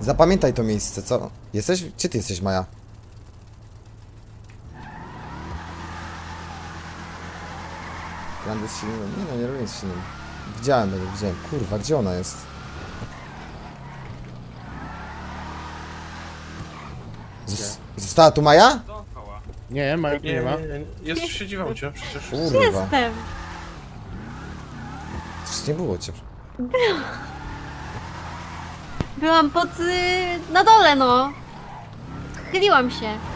Zapamiętaj to miejsce, co? Jesteś? Gdzie ty jesteś, Maja? Grandy z silnym? Nie no, nie robię z silnym. Widziałem, widziałem. Kurwa, gdzie ona jest? Zos- Została tu Maja? Dookoła. Nie, Majek nie, Nie, ma. Jest w siedzi w aucie przecież. Kurwa. Jestem. Przecież nie było cię. Byłam pod... Y, na dole, no. Chyliłam się.